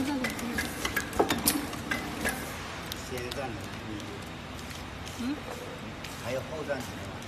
先占领，嗯，还有后占领地。